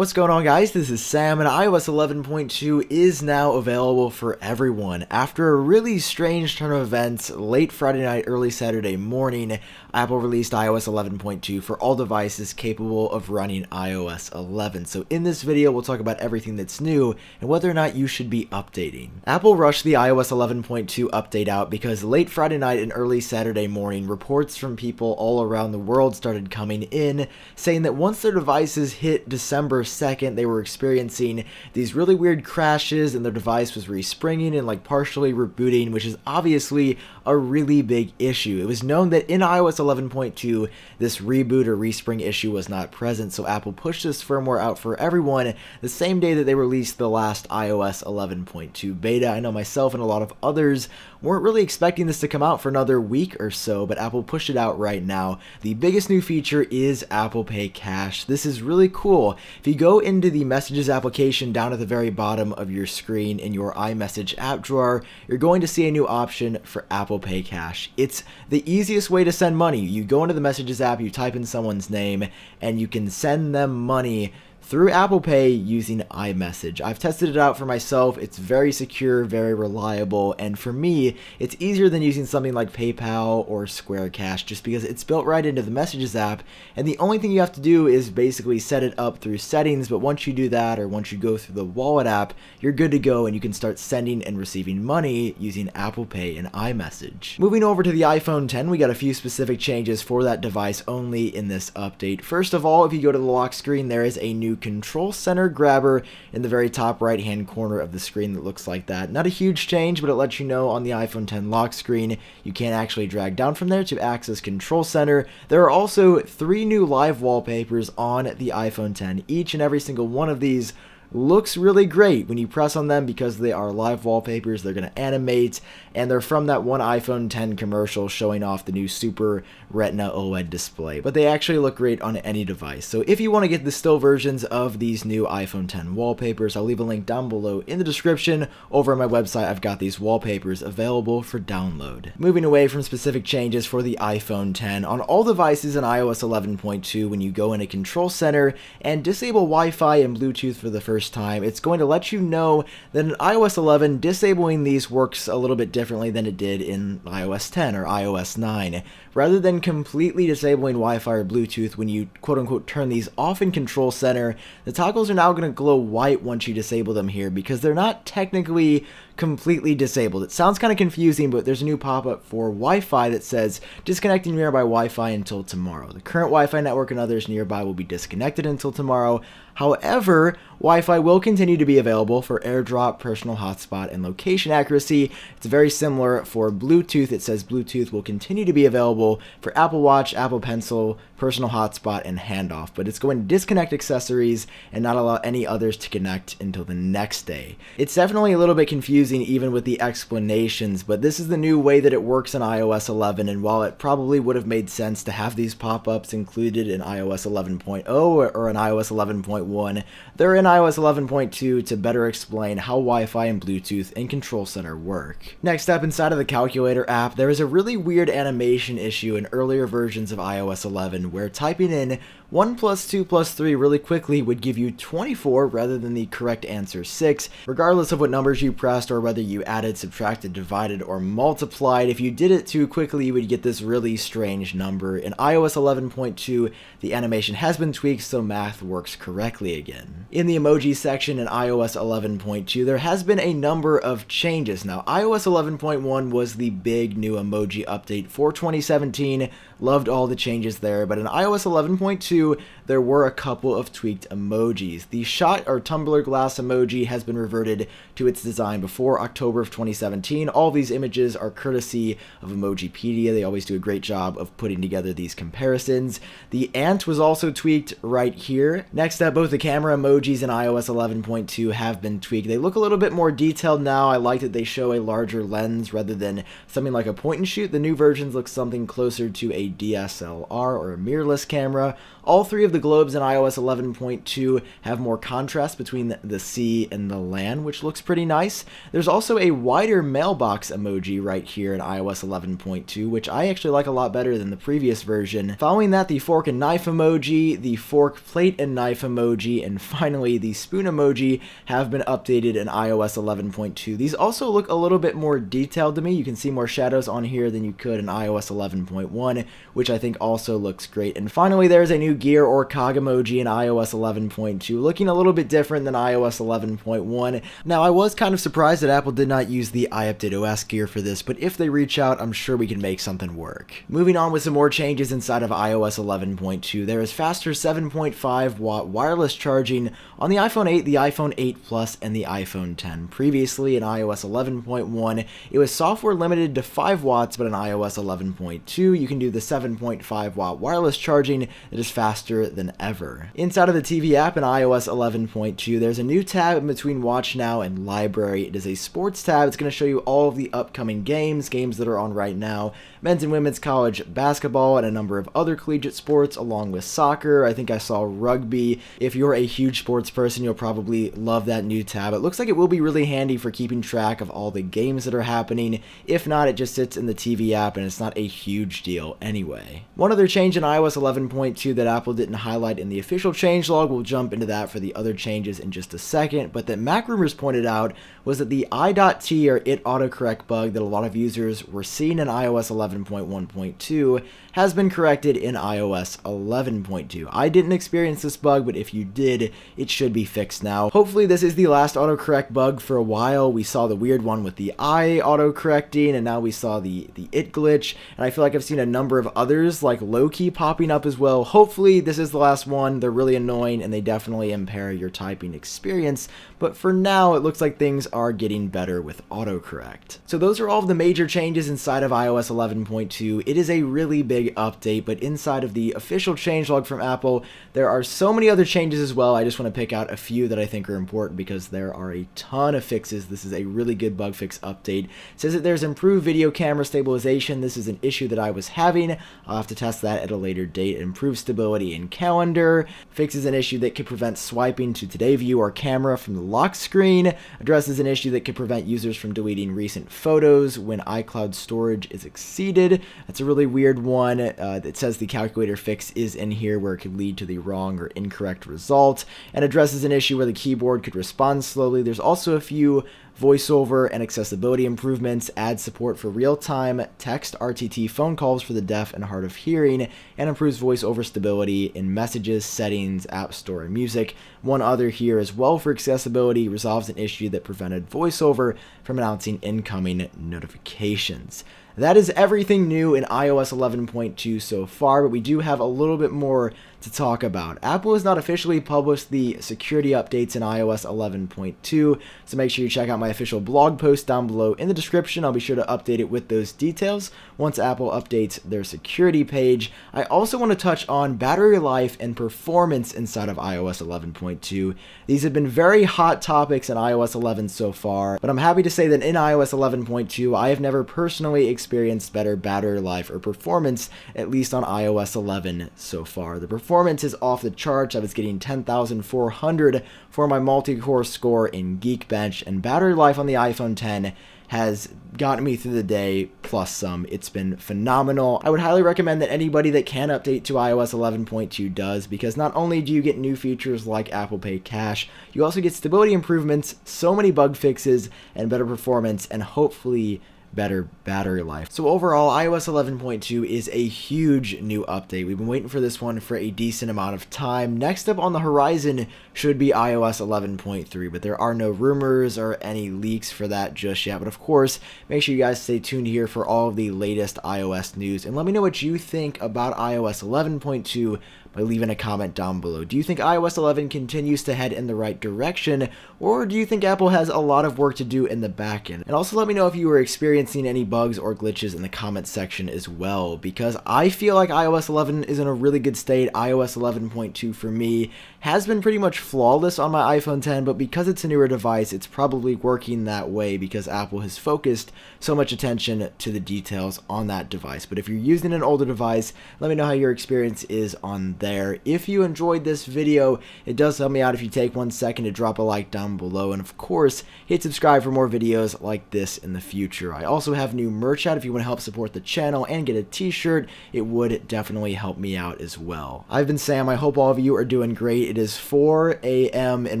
What's going on guys, this is Sam and iOS 11.2 is now available for everyone. After a really strange turn of events, late Friday night, early Saturday morning, Apple released iOS 11.2 for all devices capable of running iOS 11. So in this video, we'll talk about everything that's new and whether or not you should be updating. Apple rushed the iOS 11.2 update out because late Friday night and early Saturday morning, reports from people all around the world started coming in saying that once their devices hit December second, they were experiencing these really weird crashes and their device was respringing and like partially rebooting, which is obviously a really big issue. It was known that in iOS 11.2, this reboot or respring issue was not present, so Apple pushed this firmware out for everyone the same day that they released the last iOS 11.2 beta. I know myself and a lot of others weren't really expecting this to come out for another week or so, but Apple pushed it out right now. The biggest new feature is Apple Pay Cash. This is really cool. If you go into the Messages application down at the very bottom of your screen in your iMessage app drawer, you're going to see a new option for Apple Pay Cash. It's the easiest way to send money. You go into the Messages app, you type in someone's name, and you can send them money through Apple Pay using iMessage. I've tested it out for myself. It's very secure, very reliable, and for me, it's easier than using something like PayPal or Square Cash just because it's built right into the Messages app, and the only thing you have to do is basically set it up through settings, but once you do that or once you go through the Wallet app, you're good to go and you can start sending and receiving money using Apple Pay and iMessage. Moving over to the iPhone 10, we got a few specific changes for that device only in this update. First of all, if you go to the lock screen, there is a new control center grabber in the very top right hand corner of the screen that looks like that. Not a huge change, but it lets you know on the iPhone 10 lock screen you can't actually drag down from there to access control center. There are also three new live wallpapers on the iPhone 10. Each and every single one of these looks really great when you press on them because they are live wallpapers. They're going to animate, and they're from that one iPhone 10 commercial showing off the new Super Retina OLED display. But they actually look great on any device. So if you want to get the still versions of these new iPhone 10 wallpapers, I'll leave a link down below in the description. Over on my website, I've got these wallpapers available for download. Moving away from specific changes for the iPhone 10, on all devices in iOS 11.2, when you go in a control center and disable Wi-Fi and Bluetooth for the first first time, it's going to let you know that in iOS 11, disabling these works a little bit differently than it did in iOS 10 or iOS 9. Rather than completely disabling Wi-Fi or Bluetooth when you quote-unquote turn these off in Control Center, the toggles are now going to glow white once you disable them here because they're not technically completely disabled. It sounds kind of confusing, but there's a new pop-up for Wi-Fi that says disconnecting nearby Wi-Fi until tomorrow. The current Wi-Fi network and others nearby will be disconnected until tomorrow. However, Wi-Fi will continue to be available for AirDrop, personal hotspot, and location accuracy. It's very similar for Bluetooth. It says Bluetooth will continue to be available for Apple Watch, Apple Pencil, personal hotspot, and handoff, but it's going to disconnect accessories and not allow any others to connect until the next day. It's definitely a little bit confusing even with the explanations, but this is the new way that it works in iOS 11, and while it probably would have made sense to have these pop-ups included in iOS 11.0 or in iOS 11.1, they're in iOS 11.2 to better explain how Wi-Fi and Bluetooth and Control Center work. Next up, inside of the Calculator app, there is a really weird animation issue in earlier versions of iOS 11 where typing in 1 plus 2 plus 3 really quickly would give you 24 rather than the correct answer 6, regardless of what numbers you pressed or whether you added, subtracted, divided, or multiplied. If you did it too quickly, you would get this really strange number. In iOS 11.2, the animation has been tweaked so math works correctly again. In the emoji section in iOS 11.2, there has been a number of changes. Now, iOS 11.1 was the big new emoji update for 2017, loved all the changes there, but in iOS 11.2, to there were a couple of tweaked emojis. The shot or tumbler glass emoji has been reverted to its design before October of 2017. All these images are courtesy of Emojipedia. They always do a great job of putting together these comparisons. The ant was also tweaked right here. Next up, both the camera emojis in iOS 11.2 have been tweaked. They look a little bit more detailed now. I like that they show a larger lens rather than something like a point and shoot. The new versions look something closer to a DSLR or a mirrorless camera. All three of the the globes in iOS 11.2 have more contrast between the sea and the land, which looks pretty nice. There's also a wider mailbox emoji right here in iOS 11.2, which I actually like a lot better than the previous version. Following that, the fork and knife emoji, the fork, plate, and knife emoji, and finally the spoon emoji have been updated in iOS 11.2. These also look a little bit more detailed to me. You can see more shadows on here than you could in iOS 11.1, which I think also looks great. And finally, there's a new gear or cog emoji in iOS 11.2, looking a little bit different than iOS 11.1. Now, I was kind of surprised that Apple did not use the iUpdate OS gear for this, but if they reach out, I'm sure we can make something work. Moving on with some more changes inside of iOS 11.2, there is faster 7.5 watt wireless charging on the iPhone 8, the iPhone 8 Plus, and the iPhone 10. Previously in iOS 11.1, it was software limited to 5 watts, but in iOS 11.2, you can do the 7.5 watt wireless charging that is faster than ever. Inside of the TV app in iOS 11.2, there's a new tab in between Watch Now and Library. It is a sports tab. It's going to show you all of the upcoming games, games that are on right now, men's and women's college basketball, and a number of other collegiate sports, along with soccer. I think I saw rugby. If you're a huge sports person, you'll probably love that new tab. It looks like it will be really handy for keeping track of all the games that are happening. If not, it just sits in the TV app and it's not a huge deal anyway. One other change in iOS 11.2 that Apple didn't highlight in the official changelog, we'll jump into that for the other changes in just a second, but that Mac Rumors pointed out was that the i.t or it autocorrect bug that a lot of users were seeing in iOS 11.1.2 has been corrected in iOS 11.2. I didn't experience this bug, but if you did, it should be fixed now. Hopefully this is the last autocorrect bug for a while. We saw the weird one with the I autocorrecting, and now we saw the, the it glitch, and I feel like I've seen a number of others like low-key popping up as well. Hopefully this is the last one. They're really annoying, and they definitely impair your typing experience, but for now it looks like things are getting better with autocorrect. So those are all of the major changes inside of iOS 11.2. It is a really big big update, but inside of the official changelog from Apple, there are so many other changes as well. I just want to pick out a few that I think are important because there are a ton of fixes. This is a really good bug fix update. It says that there's improved video camera stabilization. This is an issue that I was having. I'll have to test that at a later date. Improved stability in calendar. Fixes an issue that could prevent swiping to Today View or camera from the lock screen. Addresses an issue that could prevent users from deleting recent photos when iCloud storage is exceeded. That's a really weird one. Uh, it says the calculator fix is in here where it could lead to the wrong or incorrect result and addresses an issue where the keyboard could respond slowly. There's also a few voiceover and accessibility improvements, adds support for real-time text RTT phone calls for the deaf and hard of hearing, and improves voiceover stability in messages, settings, app store, and music. One other here as well for accessibility resolves an issue that prevented voiceover from announcing incoming notifications. That is everything new in iOS 11.2 so far, but we do have a little bit more to talk about. Apple has not officially published the security updates in iOS 11.2, so make sure you check out my official blog post down below in the description. I'll be sure to update it with those details once Apple updates their security page. I also want to touch on battery life and performance inside of iOS 11.2. These have been very hot topics in iOS 11 so far, but I'm happy to say that in iOS 11.2, I have never personally experienced better battery life or performance, at least on iOS 11 so far. The performance is off the charts. I was getting 10,400 for my multi-core score in Geekbench, and battery life on the iPhone 10 has gotten me through the day plus some. It's been phenomenal. I would highly recommend that anybody that can update to iOS 11.2 does because not only do you get new features like Apple Pay Cash, you also get stability improvements, so many bug fixes, and better performance, and hopefully better battery life. So overall, iOS 11.2 is a huge new update. We've been waiting for this one for a decent amount of time. Next up on the horizon should be iOS 11.3, but there are no rumors or any leaks for that just yet. But of course, make sure you guys stay tuned here for all of the latest iOS news and let me know what you think about iOS 11.2 by leaving a comment down below. Do you think iOS 11 continues to head in the right direction, or do you think Apple has a lot of work to do in the backend? And also let me know if you were experiencing any bugs or glitches in the comments section as well, because I feel like iOS 11 is in a really good state. iOS 11.2 for me has been pretty much flawless on my iPhone 10, but because it's a newer device, it's probably working that way because Apple has focused so much attention to the details on that device. But if you're using an older device, let me know how your experience is on there. If you enjoyed this video, it does help me out if you take one second to drop a like down below, and of course, hit subscribe for more videos like this in the future. I also have new merch out if you want to help support the channel and get a t-shirt, it would definitely help me out as well. I've been Sam, I hope all of you are doing great. It is 4 a.m. in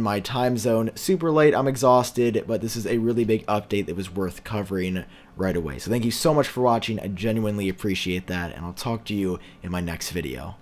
my time zone, super late, I'm exhausted, but this is a really big update that was worth covering right away. So thank you so much for watching, I genuinely appreciate that, and I'll talk to you in my next video.